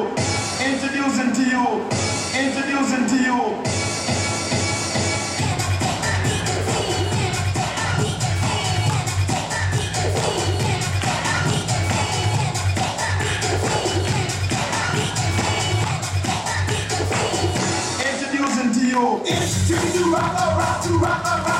Introducing to you, introducing to you, introducing to you. Introducing to you, rock, rock, rock, rock, rock.